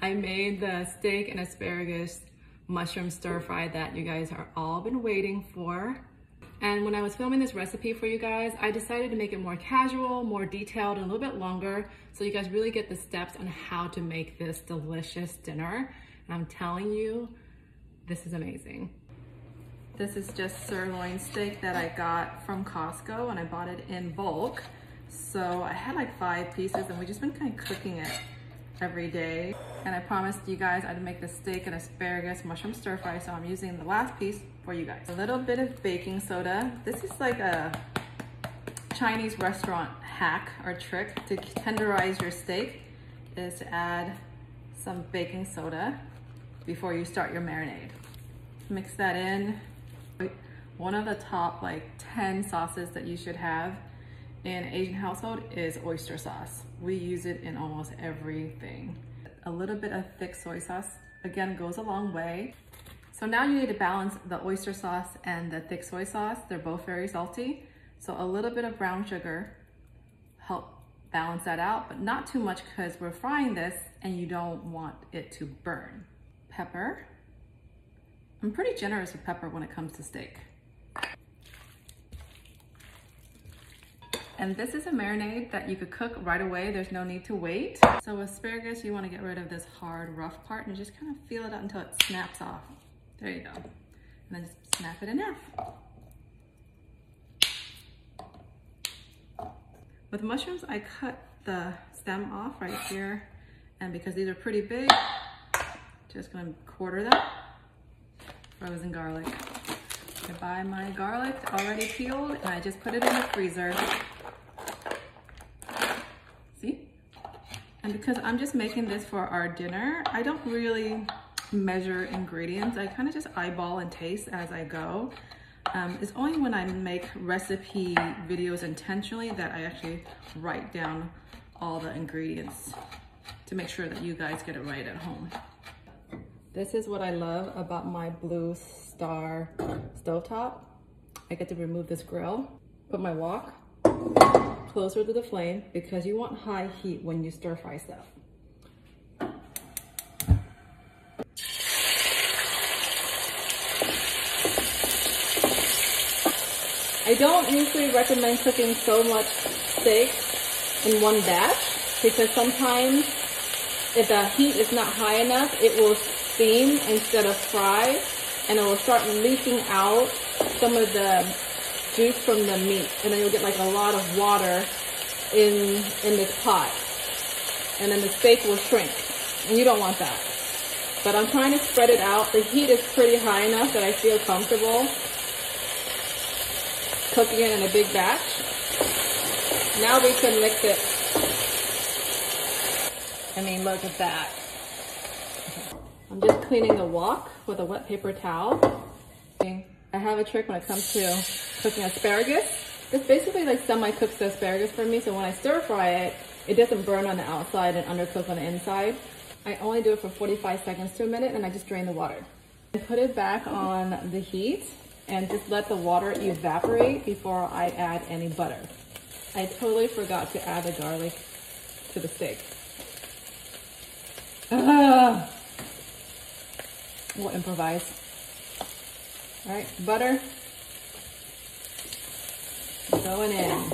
I made the steak and asparagus mushroom stir fry that you guys are all been waiting for. And when I was filming this recipe for you guys, I decided to make it more casual, more detailed, and a little bit longer, so you guys really get the steps on how to make this delicious dinner. And I'm telling you, this is amazing. This is just sirloin steak that I got from Costco and I bought it in bulk. So I had like five pieces and we just been kind of cooking it every day. And I promised you guys I'd make the steak and asparagus mushroom stir fry, so I'm using the last piece for you guys. A little bit of baking soda. This is like a Chinese restaurant hack or trick to tenderize your steak is to add some baking soda before you start your marinade. Mix that in. One of the top like 10 sauces that you should have in Asian household is oyster sauce. We use it in almost everything. A little bit of thick soy sauce, again, goes a long way. So now you need to balance the oyster sauce and the thick soy sauce. They're both very salty. So a little bit of brown sugar help balance that out, but not too much because we're frying this and you don't want it to burn. Pepper. I'm pretty generous with pepper when it comes to steak. And this is a marinade that you could cook right away. There's no need to wait. So asparagus, you wanna get rid of this hard, rough part and just kind of feel it out until it snaps off. There you go. And then just snap it in half. With mushrooms, I cut the stem off right here. And because these are pretty big, just gonna quarter them. Frozen garlic. I buy my garlic already peeled and I just put it in the freezer And because I'm just making this for our dinner, I don't really measure ingredients. I kind of just eyeball and taste as I go. Um, it's only when I make recipe videos intentionally that I actually write down all the ingredients to make sure that you guys get it right at home. This is what I love about my Blue Star stovetop. I get to remove this grill, put my wok, closer to the flame because you want high heat when you stir fry stuff. I don't usually recommend cooking so much steak in one batch because sometimes if the heat is not high enough, it will steam instead of fry and it will start leaking out some of the juice from the meat. And then you'll get like a lot of water in, in this pot. And then the steak will shrink. And you don't want that. But I'm trying to spread it out. The heat is pretty high enough that I feel comfortable cooking it in a big batch. Now we can mix it. I mean, look at that. I'm just cleaning the wok with a wet paper towel. I have a trick when it comes to cooking asparagus. It's basically like semi-cooked asparagus for me, so when I stir fry it, it doesn't burn on the outside and undercook on the inside. I only do it for 45 seconds to a minute and I just drain the water. And put it back on the heat and just let the water evaporate before I add any butter. I totally forgot to add the garlic to the steak. Ah! We'll improvise. All right, butter going in.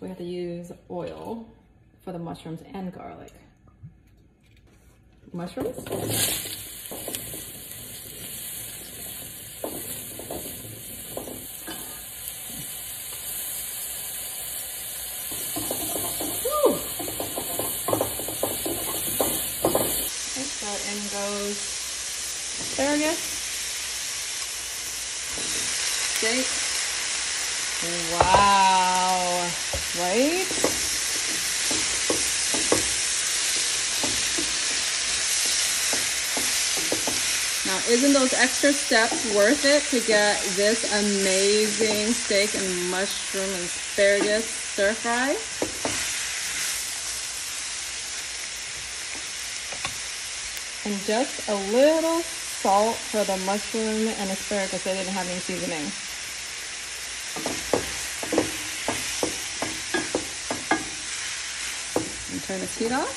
We have to use oil for the mushrooms and garlic. Mushrooms. Asparagus. Steak. Wow. Right? Now, isn't those extra steps worth it to get this amazing steak and mushroom and asparagus stir fry? And just a little salt for the mushroom and asparagus. They didn't have any seasoning. And turn the heat off.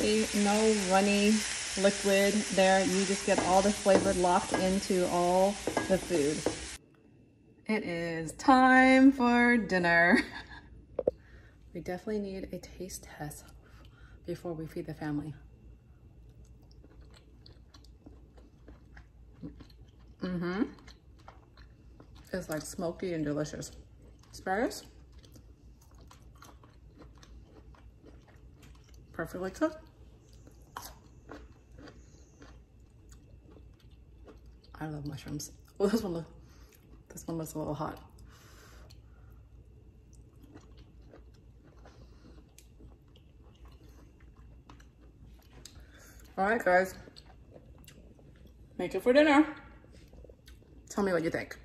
See, no runny liquid there. You just get all the flavor locked into all the food. It is time for dinner. we definitely need a taste test before we feed the family. Mm-hmm. It's like smoky and delicious. Asparagus. Perfectly cooked. I love mushrooms. Oh, this one, look, this one looks a little hot. All right, guys. Make it for dinner. Tell me what you think.